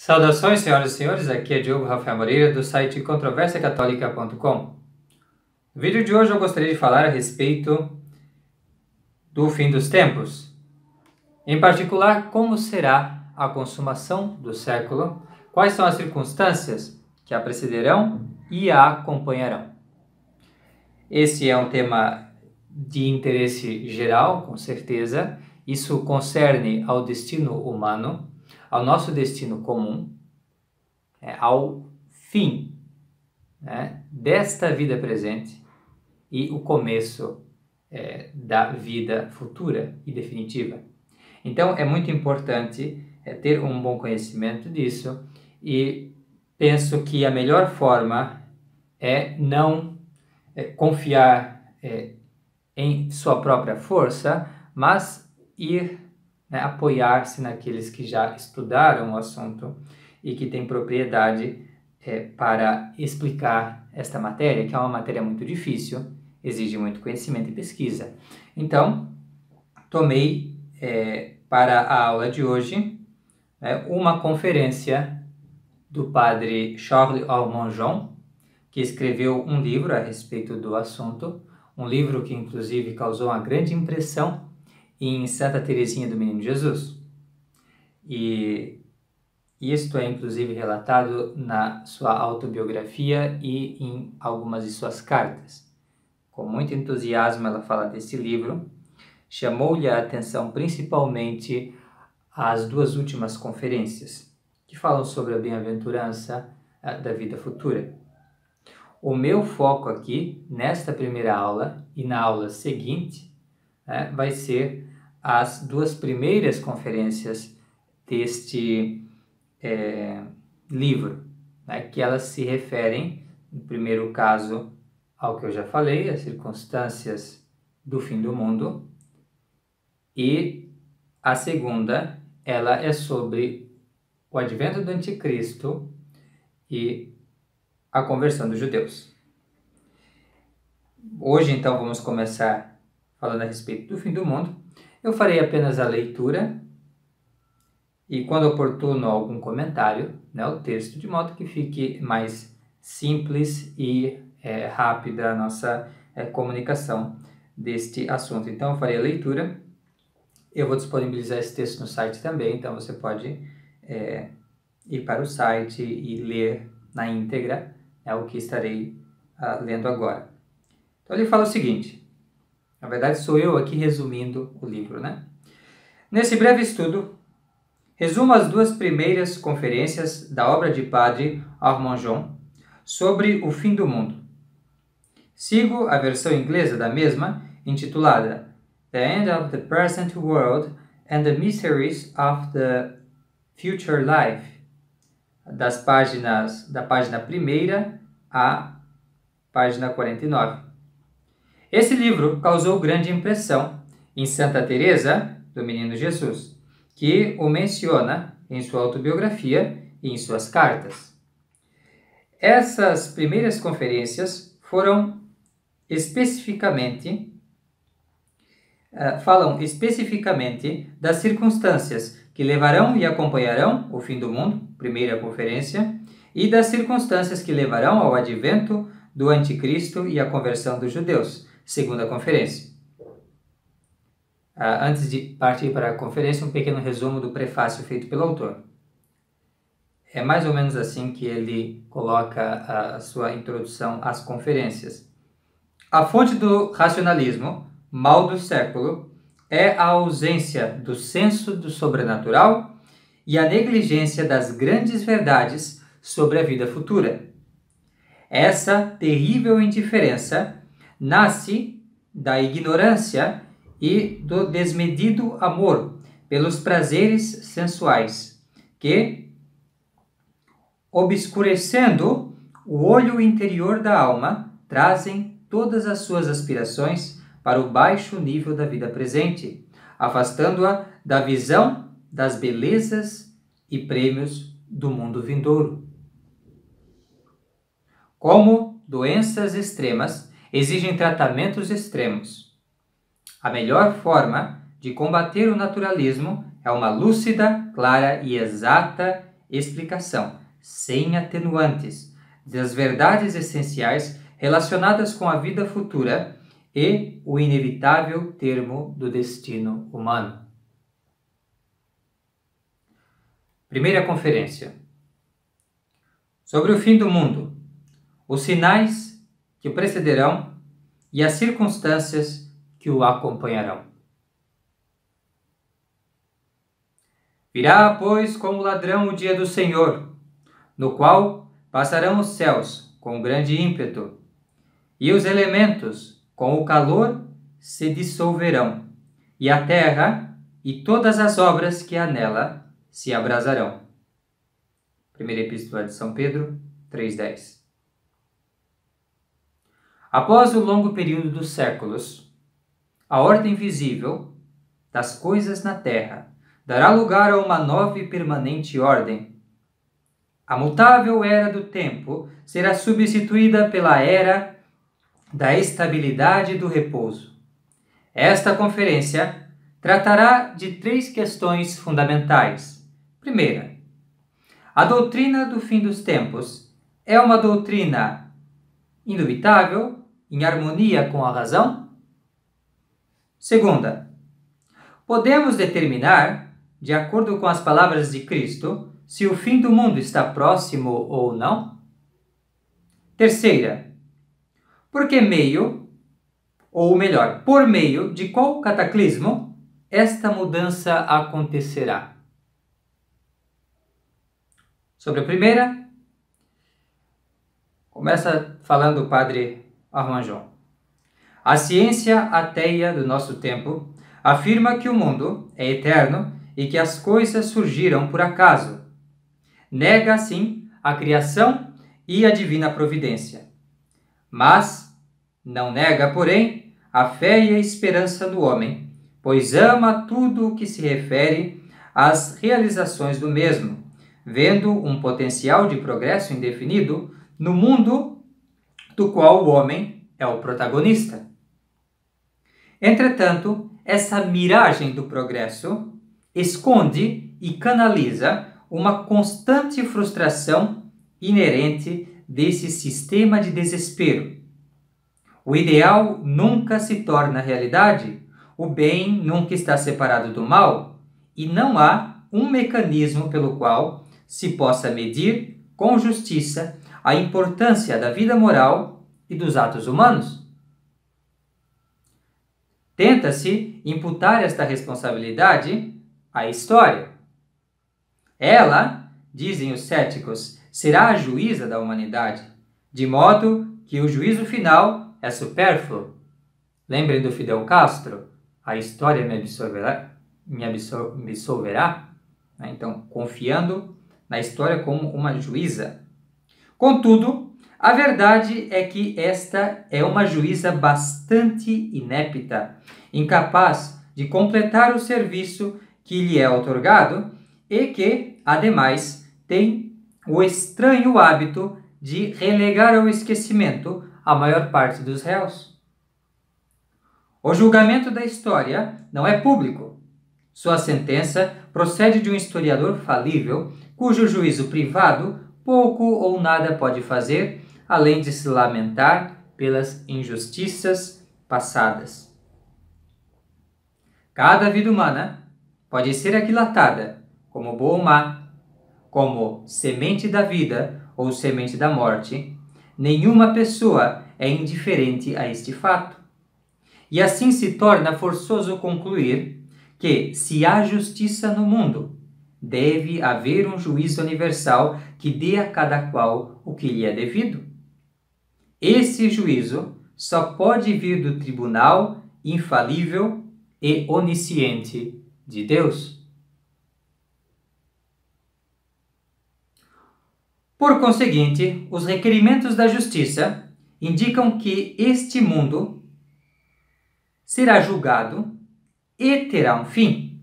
Saudações, senhoras e senhores, aqui é Diogo Rafael Moreira do site controversiacatólica.com. No vídeo de hoje eu gostaria de falar a respeito do fim dos tempos. Em particular, como será a consumação do século, quais são as circunstâncias que a precederão e a acompanharão. Esse é um tema de interesse geral, com certeza. Isso concerne ao destino humano ao nosso destino comum, é, ao fim né, desta vida presente e o começo é, da vida futura e definitiva. Então é muito importante é, ter um bom conhecimento disso e penso que a melhor forma é não é, confiar é, em sua própria força, mas ir né, apoiar-se naqueles que já estudaram o assunto e que têm propriedade é, para explicar esta matéria, que é uma matéria muito difícil, exige muito conhecimento e pesquisa. Então, tomei é, para a aula de hoje é, uma conferência do padre Charles Armanjon, que escreveu um livro a respeito do assunto, um livro que inclusive causou uma grande impressão em Santa Teresinha do Menino Jesus. E isto é inclusive relatado na sua autobiografia e em algumas de suas cartas. Com muito entusiasmo ela fala desse livro. Chamou-lhe a atenção principalmente as duas últimas conferências, que falam sobre a bem-aventurança eh, da vida futura. O meu foco aqui, nesta primeira aula e na aula seguinte, é, vai ser as duas primeiras conferências deste é, livro, né, que elas se referem, no primeiro caso, ao que eu já falei, as circunstâncias do fim do mundo, e a segunda, ela é sobre o advento do anticristo e a conversão dos judeus. Hoje, então, vamos começar falando a respeito do fim do mundo. Eu farei apenas a leitura e, quando oportuno, algum comentário, né, o texto, de modo que fique mais simples e é, rápida a nossa é, comunicação deste assunto. Então, eu farei a leitura. Eu vou disponibilizar esse texto no site também, então você pode é, ir para o site e ler na íntegra é o que estarei uh, lendo agora. Então, ele fala o seguinte. Na verdade, sou eu aqui resumindo o livro, né? Nesse breve estudo, resumo as duas primeiras conferências da obra de Padre Armanjon sobre o fim do mundo. Sigo a versão inglesa da mesma, intitulada The End of the Present World and the Mysteries of the Future Life, das páginas da página 1 à página 49. Esse livro causou grande impressão em Santa Teresa do Menino Jesus, que o menciona em sua autobiografia e em suas cartas. Essas primeiras conferências foram especificamente uh, falam especificamente das circunstâncias que levarão e acompanharão o fim do mundo, primeira conferência, e das circunstâncias que levarão ao advento do anticristo e à conversão dos judeus, segunda conferência. Ah, antes de partir para a conferência, um pequeno resumo do prefácio feito pelo autor. É mais ou menos assim que ele coloca a sua introdução às conferências. A fonte do racionalismo, mal do século, é a ausência do senso do sobrenatural e a negligência das grandes verdades sobre a vida futura. Essa terrível indiferença nasce da ignorância e do desmedido amor pelos prazeres sensuais, que, obscurecendo o olho interior da alma, trazem todas as suas aspirações para o baixo nível da vida presente, afastando-a da visão das belezas e prêmios do mundo vindouro. Como doenças extremas exigem tratamentos extremos. A melhor forma de combater o naturalismo é uma lúcida, clara e exata explicação, sem atenuantes, das verdades essenciais relacionadas com a vida futura e o inevitável termo do destino humano. Primeira conferência sobre o fim do mundo, os sinais que o precederão e as circunstâncias que o acompanharão. Virá, pois, como ladrão o dia do Senhor, no qual passarão os céus com grande ímpeto, e os elementos, com o calor, se dissolverão, e a terra e todas as obras que há nela se abrasarão. Primeira Epístola de São Pedro, 3:10. Após o longo período dos séculos, a ordem visível das coisas na terra dará lugar a uma nova e permanente ordem. A mutável era do tempo será substituída pela era da estabilidade e do repouso. Esta conferência tratará de três questões fundamentais. Primeira, a doutrina do fim dos tempos é uma doutrina indubitável, em harmonia com a razão? Segunda, podemos determinar, de acordo com as palavras de Cristo, se o fim do mundo está próximo ou não? Terceira, por que meio, ou melhor, por meio de qual cataclismo esta mudança acontecerá? Sobre a primeira, começa falando o padre Armanjon. A ciência ateia do nosso tempo afirma que o mundo é eterno e que as coisas surgiram por acaso. Nega, assim, a criação e a divina providência. Mas não nega, porém, a fé e a esperança do homem, pois ama tudo o que se refere às realizações do mesmo vendo um potencial de progresso indefinido no mundo do qual o homem é o protagonista. Entretanto, essa miragem do progresso esconde e canaliza uma constante frustração inerente desse sistema de desespero. O ideal nunca se torna realidade, o bem nunca está separado do mal, e não há um mecanismo pelo qual se possa medir com justiça a importância da vida moral e dos atos humanos. Tenta-se imputar esta responsabilidade à história. Ela, dizem os céticos, será a juíza da humanidade, de modo que o juízo final é supérfluo. Lembrem do Fidel Castro, a história me absolverá, me absolverá. Né? Então, confiando na história como uma juíza. Contudo, a verdade é que esta é uma juíza bastante inepta, incapaz de completar o serviço que lhe é otorgado e que, ademais, tem o estranho hábito de relegar ao esquecimento a maior parte dos réus. O julgamento da história não é público. Sua sentença procede de um historiador falível cujo juízo privado pouco ou nada pode fazer, além de se lamentar pelas injustiças passadas. Cada vida humana pode ser aquilatada como boa ou má, como semente da vida ou semente da morte. Nenhuma pessoa é indiferente a este fato. E assim se torna forçoso concluir que, se há justiça no mundo, deve haver um juízo universal que dê a cada qual o que lhe é devido. Esse juízo só pode vir do tribunal infalível e onisciente de Deus. Por conseguinte, os requerimentos da justiça indicam que este mundo será julgado e terá um fim.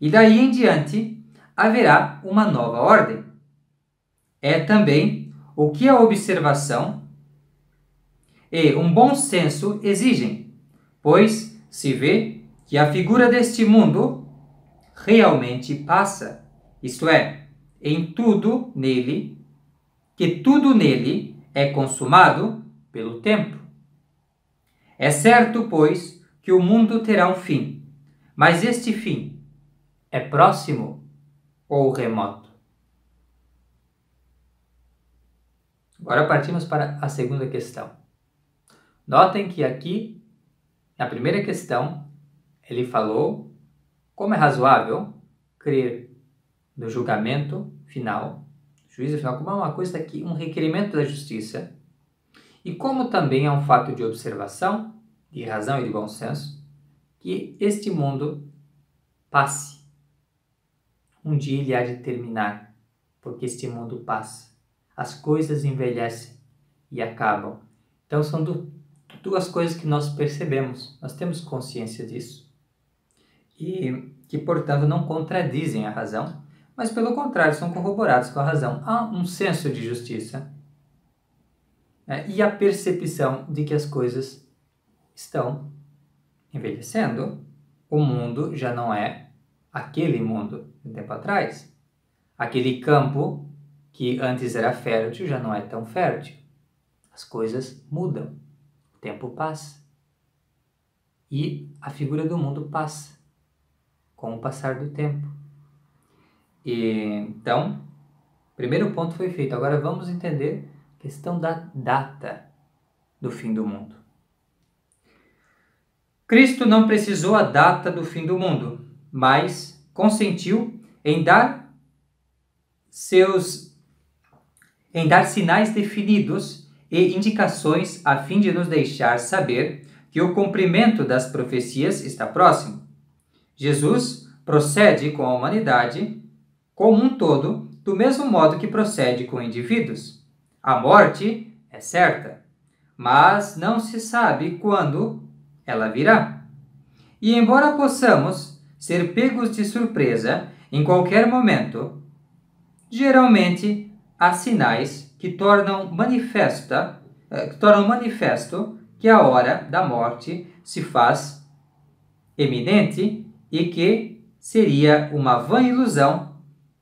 E daí em diante, haverá uma nova ordem. É também o que a observação e um bom senso exigem, pois se vê que a figura deste mundo realmente passa, isto é, em tudo nele, que tudo nele é consumado pelo tempo. É certo, pois, que o mundo terá um fim, mas este fim é próximo ou remoto? Agora partimos para a segunda questão. Notem que aqui, na primeira questão, ele falou como é razoável crer no julgamento final, juízo final, como é uma coisa aqui, um requerimento da justiça, e como também é um fato de observação, de razão e de bom senso, que este mundo passe. Um dia ele há de terminar, porque este mundo passa. As coisas envelhecem e acabam. Então são duas coisas que nós percebemos, nós temos consciência disso. E que, portanto, não contradizem a razão, mas pelo contrário, são corroborados com a razão. Há um senso de justiça né? e a percepção de que as coisas estão envelhecendo. O mundo já não é aquele mundo um tempo atrás. Aquele campo que antes era fértil já não é tão fértil. As coisas mudam, o tempo passa e a figura do mundo passa com o passar do tempo. E, então, primeiro ponto foi feito. Agora vamos entender a questão da data do fim do mundo. Cristo não precisou a data do fim do mundo, mas consentiu em dar seus em dar sinais definidos e indicações a fim de nos deixar saber que o cumprimento das profecias está próximo. Jesus procede com a humanidade como um todo do mesmo modo que procede com indivíduos. A morte é certa, mas não se sabe quando ela virá. E embora possamos ser pegos de surpresa em qualquer momento, geralmente há sinais que tornam manifesta, eh, que tornam manifesto que a hora da morte se faz eminente e que seria uma vã ilusão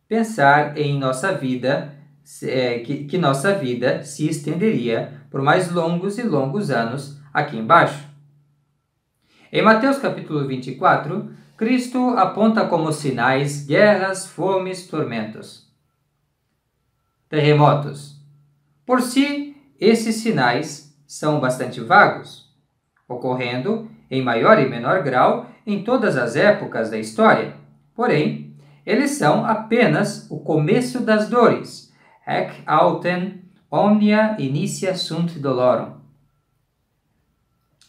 pensar em nossa vida é, que, que nossa vida se estenderia por mais longos e longos anos aqui embaixo. Em Mateus capítulo 24, Cristo aponta como sinais guerras, fomes, tormentos, terremotos. Por si, esses sinais são bastante vagos, ocorrendo em maior e menor grau em todas as épocas da história. Porém, eles são apenas o começo das dores. Ec autem omnia initia sunt dolorum.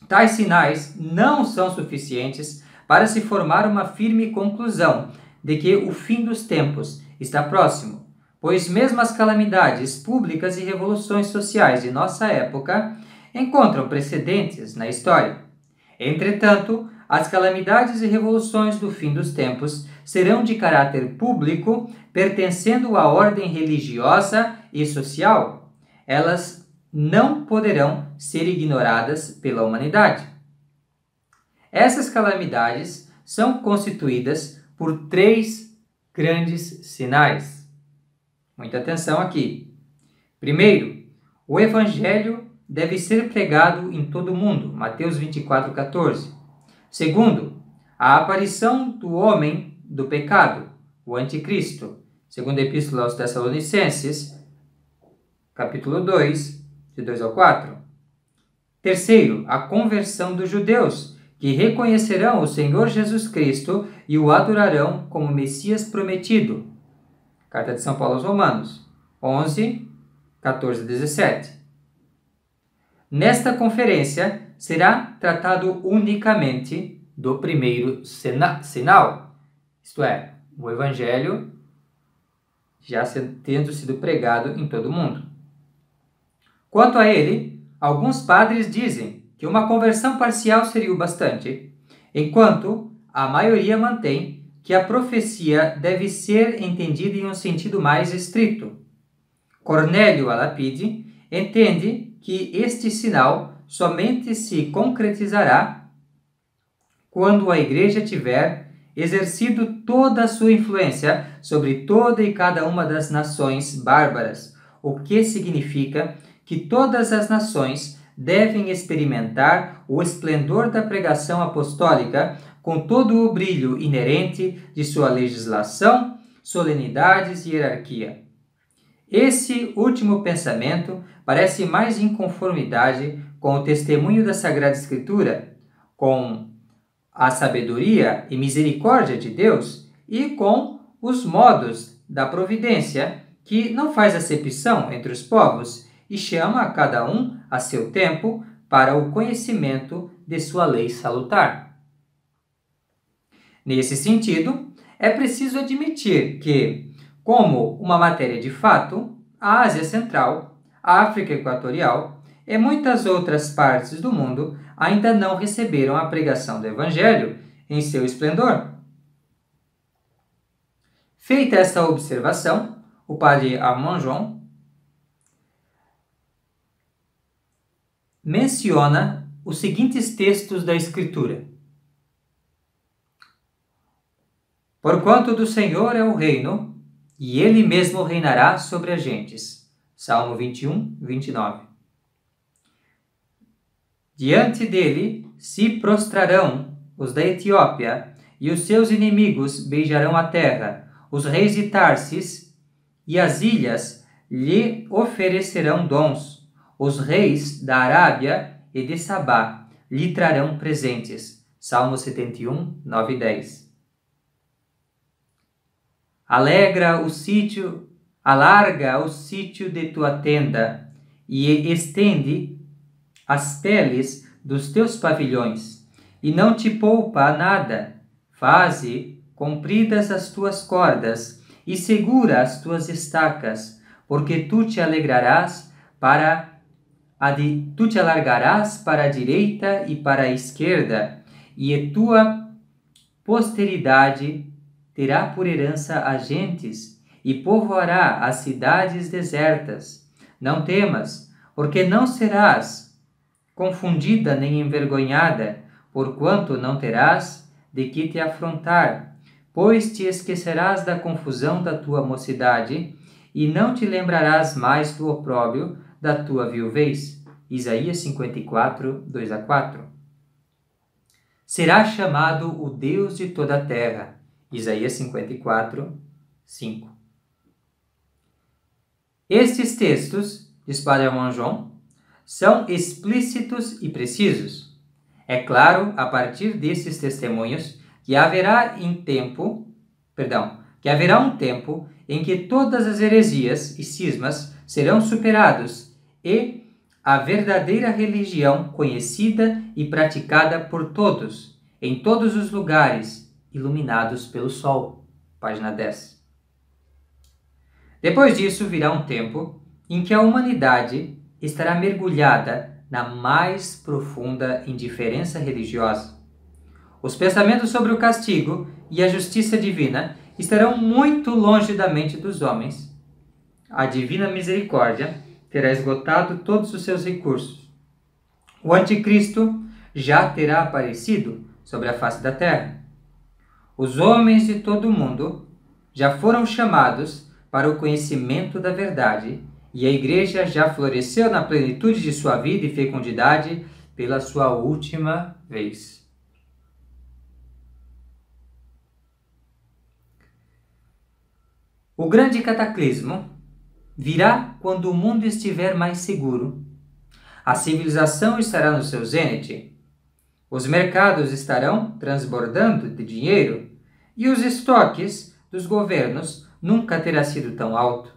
Tais sinais não são suficientes para se formar uma firme conclusão de que o fim dos tempos está próximo, pois mesmo as calamidades públicas e revoluções sociais de nossa época encontram precedentes na história. Entretanto, as calamidades e revoluções do fim dos tempos serão de caráter público, pertencendo à ordem religiosa e social. Elas não poderão ser ignoradas pela humanidade. Essas calamidades são constituídas por três grandes sinais. Muita atenção aqui. Primeiro, o Evangelho deve ser pregado em todo o mundo. Mateus 24, 14. Segundo, a aparição do homem do pecado, o anticristo. Segundo a Epístola aos Tessalonicenses, capítulo 2, de 2 ao 4. Terceiro, a conversão dos judeus, que reconhecerão o Senhor Jesus Cristo e o adorarão como Messias prometido. Carta de São Paulo aos Romanos, 11, 14 e 17. Nesta conferência será tratado unicamente do primeiro sinal, isto é, o Evangelho já tendo sido pregado em todo o mundo. Quanto a ele, alguns padres dizem que uma conversão parcial seria o bastante, enquanto a maioria mantém que a profecia deve ser entendida em um sentido mais estrito. Cornélio Alapide entende que este sinal somente se concretizará quando a igreja tiver exercido toda a sua influência sobre toda e cada uma das nações bárbaras, o que significa que todas as nações devem experimentar o esplendor da pregação apostólica com todo o brilho inerente de sua legislação, solenidades e hierarquia. Esse último pensamento parece mais em conformidade com o testemunho da Sagrada Escritura, com a sabedoria e misericórdia de Deus e com os modos da providência, que não faz acepção entre os povos e chama a cada um a seu tempo para o conhecimento de sua lei salutar. Nesse sentido, é preciso admitir que, como uma matéria de fato, a Ásia Central, a África Equatorial e muitas outras partes do mundo ainda não receberam a pregação do Evangelho em seu esplendor. Feita esta observação, o padre Armand João menciona os seguintes textos da Escritura. Porquanto do Senhor é o reino, e ele mesmo reinará sobre as gentes. Salmo 21, 29. Diante dele se prostrarão os da Etiópia, e os seus inimigos beijarão a terra. Os reis de Tarsis e as ilhas lhe oferecerão dons. Os reis da Arábia e de Sabá lhe trarão presentes. Salmo 71, 9 e 10. Alegra o sítio, alarga o sítio de tua tenda e estende as peles dos teus pavilhões, e não te poupa nada. Faze compridas as tuas cordas e segura as tuas estacas, porque tu te alegrarás para a de, tu te alargarás para a direita e para a esquerda, e tua posteridade terá por herança as gentes e povoará as cidades desertas. Não temas, porque não serás confundida nem envergonhada, porquanto não terás de que te afrontar, pois te esquecerás da confusão da tua mocidade, e não te lembrarás mais do opróbrio da tua viuvez. Isaías 54, 2 a 4. Será chamado o Deus de toda a terra. Isaías 54, 5. Estes textos, diz Padre Manjon, são explícitos e precisos. É claro, a partir desses testemunhos, que haverá em tempo, perdão, que haverá um tempo em que todas as heresias e cismas serão superados e a verdadeira religião conhecida e praticada por todos, em todos os lugares, iluminados pelo sol. Página 10. Depois disso virá um tempo em que a humanidade estará mergulhada na mais profunda indiferença religiosa. Os pensamentos sobre o castigo e a justiça divina estarão muito longe da mente dos homens. A divina misericórdia terá esgotado todos os seus recursos. O anticristo já terá aparecido sobre a face da terra. Os homens de todo o mundo já foram chamados para o conhecimento da verdade e a igreja já floresceu na plenitude de sua vida e fecundidade pela sua última vez. O grande cataclismo virá quando o mundo estiver mais seguro. A civilização estará no seu zênite. Os mercados estarão transbordando de dinheiro e os estoques dos governos nunca terá sido tão alto.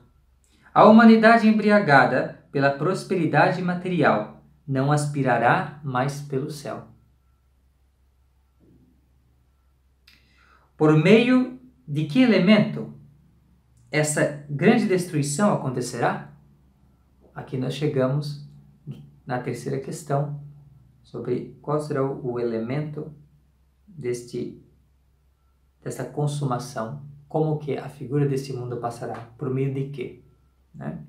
A humanidade embriagada pela prosperidade material não aspirará mais pelo céu. Por meio de que elemento essa grande destruição acontecerá? Aqui nós chegamos na terceira questão sobre qual será o elemento deste dessa consumação, como que a figura desse mundo passará, por meio de quê? Né?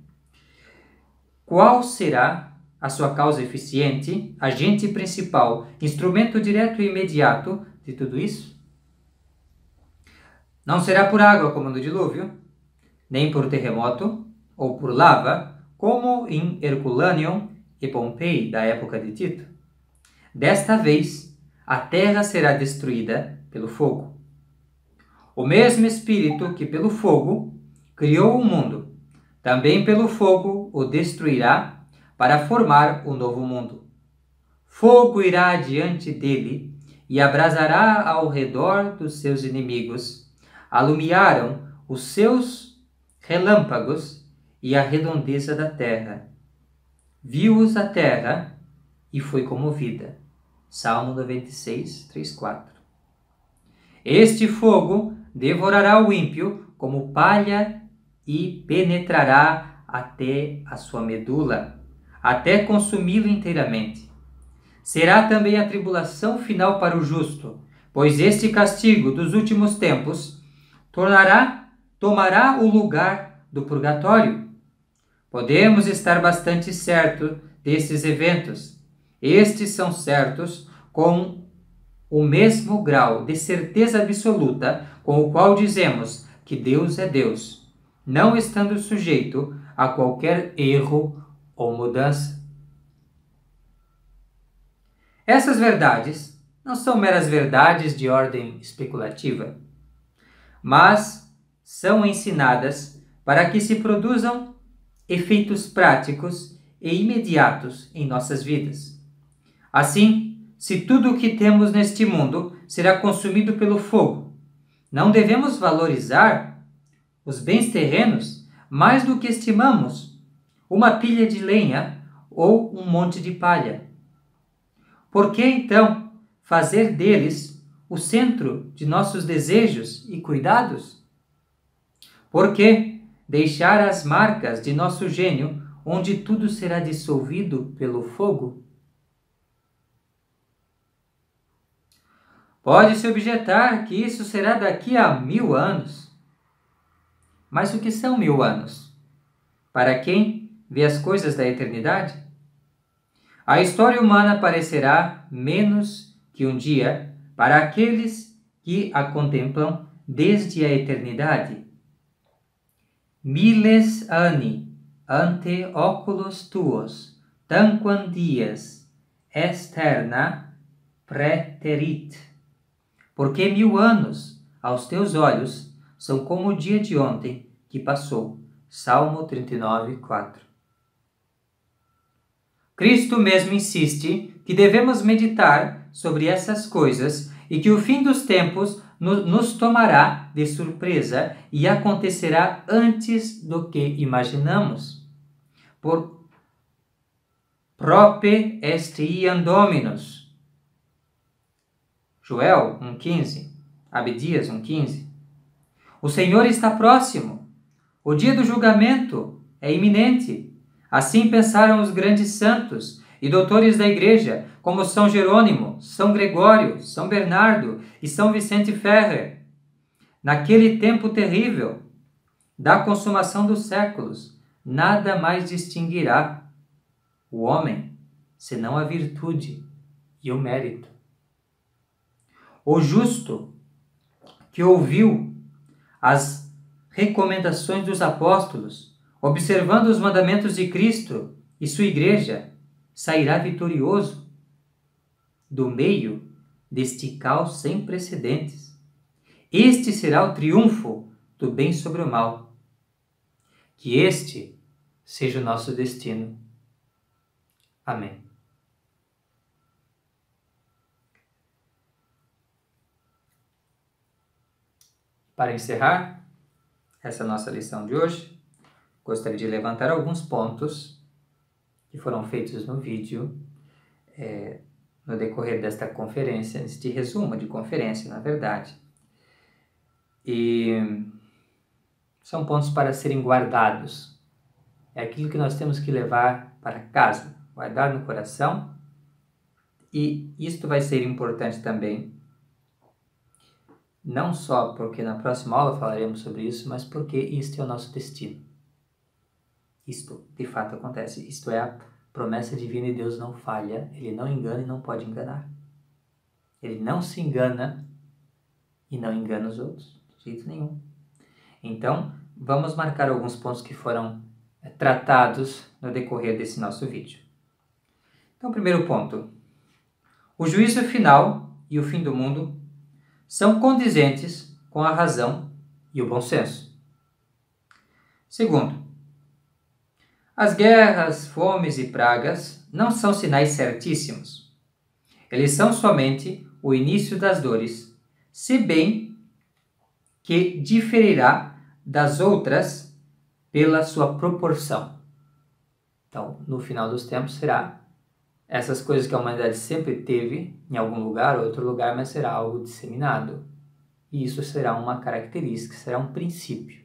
Qual será a sua causa eficiente, agente principal, instrumento direto e imediato de tudo isso? Não será por água como no dilúvio, nem por terremoto ou por lava, como em Herculanium e Pompei da época de Tito. Desta vez, a terra será destruída pelo fogo. O mesmo Espírito que pelo fogo criou o mundo, também pelo fogo o destruirá para formar o novo mundo. Fogo irá adiante dele e abrasará ao redor dos seus inimigos. Alumiaram os seus relâmpagos e a redondeza da terra. Viu-os a terra e foi comovida. Salmo 96, 3, 4. Este fogo devorará o ímpio como palha e penetrará até a sua medula, até consumi-lo inteiramente. Será também a tribulação final para o justo, pois este castigo dos últimos tempos tornará, tomará o lugar do purgatório. Podemos estar bastante certos desses eventos. Estes são certos com o mesmo grau de certeza absoluta com o qual dizemos que Deus é Deus, não estando sujeito a qualquer erro ou mudança. Essas verdades não são meras verdades de ordem especulativa, mas são ensinadas para que se produzam efeitos práticos e imediatos em nossas vidas. Assim, se tudo o que temos neste mundo será consumido pelo fogo, não devemos valorizar os bens terrenos mais do que estimamos uma pilha de lenha ou um monte de palha. Por que então fazer deles o centro de nossos desejos e cuidados? Por que deixar as marcas de nosso gênio onde tudo será dissolvido pelo fogo? Pode-se objetar que isso será daqui a mil anos. Mas o que são mil anos? Para quem vê as coisas da eternidade? A história humana parecerá menos que um dia para aqueles que a contemplam desde a eternidade. Miles anni ante oculos tuos, tanquam dias externa preterit. Porque mil anos aos teus olhos são como o dia de ontem que passou. Salmo 39, 4. Cristo mesmo insiste que devemos meditar sobre essas coisas e que o fim dos tempos nos tomará de surpresa e acontecerá antes do que imaginamos. Por prope est iam Dominus. Joel 1,15. Abdias 1,15. O Senhor está próximo. O dia do julgamento é iminente. Assim pensaram os grandes santos e doutores da Igreja, como São Jerônimo, São Gregório, São Bernardo e São Vicente Ferrer. Naquele tempo terrível da consumação dos séculos, nada mais distinguirá o homem senão a virtude e o mérito. O justo que ouviu as recomendações dos apóstolos, observando os mandamentos de Cristo e sua igreja, sairá vitorioso do meio deste caos sem precedentes. Este será o triunfo do bem sobre o mal. Que este seja o nosso destino. Amém. Para encerrar essa nossa lição de hoje, gostaria de levantar alguns pontos que foram feitos no vídeo é, no decorrer desta conferência, este resumo de conferência, na verdade. E são pontos para serem guardados. É aquilo que nós temos que levar para casa, guardar no coração. E isto vai ser importante também, não só porque na próxima aula falaremos sobre isso, mas porque isto é o nosso destino. Isto de fato acontece. Isto é a promessa divina e Deus não falha. Ele não engana e não pode enganar. Ele não se engana e não engana os outros. De jeito nenhum. Então, vamos marcar alguns pontos que foram é, tratados no decorrer desse nosso vídeo. Então, primeiro ponto: o juízo final e o fim do mundo são condizentes com a razão e o bom senso. Segundo, as guerras, fomes e pragas não são sinais certíssimos. Eles são somente o início das dores, se bem que diferirá das outras pela sua proporção. Então, no final dos tempos será essas coisas que a humanidade sempre teve em algum lugar ou outro lugar, mas será algo disseminado. E isso será uma característica, será um princípio.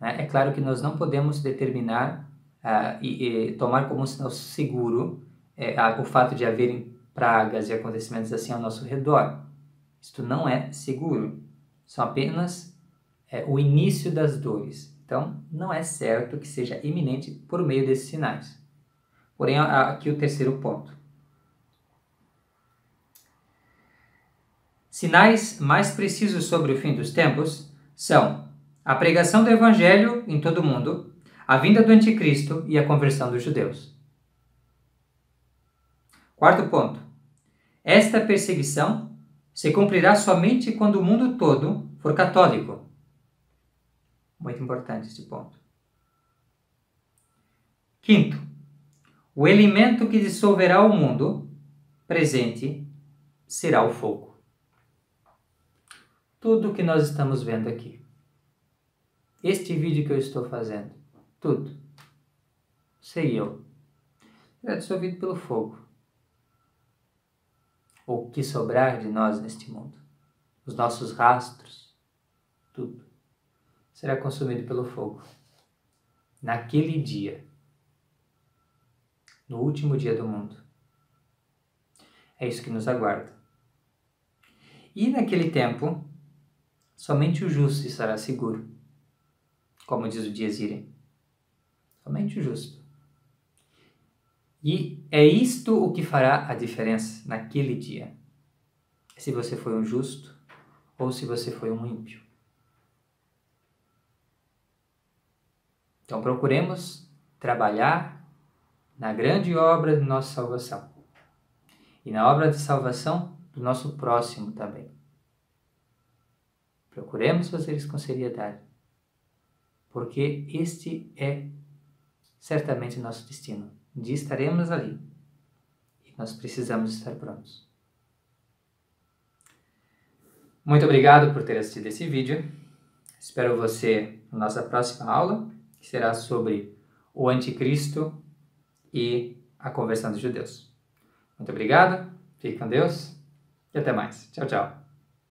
Né? É claro que nós não podemos determinar uh, e, e, tomar como sinal seguro é, o fato de haverem pragas e acontecimentos assim ao nosso redor. Isto não é seguro. São apenas é, o início das dores. Então, não é certo que seja iminente por meio desses sinais. Porém, aqui o terceiro ponto. Sinais mais precisos sobre o fim dos tempos são a pregação do Evangelho em todo o mundo, a vinda do Anticristo e a conversão dos judeus. Quarto ponto. Esta perseguição se cumprirá somente quando o mundo todo for católico. Muito importante este ponto. Quinto. O elemento que dissolverá o mundo presente será o fogo. Tudo o que nós estamos vendo aqui. Este vídeo que eu estou fazendo tudo. Sei eu. Será dissolvido pelo fogo. O que sobrar de nós neste mundo, os nossos rastros, tudo, será consumido pelo fogo. Naquele dia, no último dia do mundo. É isso que nos aguarda. E naquele tempo, somente o justo estará seguro, como diz o Dias Irae. Somente o justo. E é isto o que fará a diferença naquele dia. Se você foi um justo ou se você foi um ímpio. Então procuremos trabalhar na grande obra de nossa salvação e na obra de salvação do nosso próximo também. Procuremos fazer isso com seriedade, porque este é certamente nosso destino. Um dia estaremos ali e nós precisamos estar prontos. Muito obrigado por ter assistido esse vídeo. Espero você na nossa próxima aula, que será sobre o anticristo e a conversão dos judeus. Muito obrigado, fique com Deus e até mais. Tchau, tchau.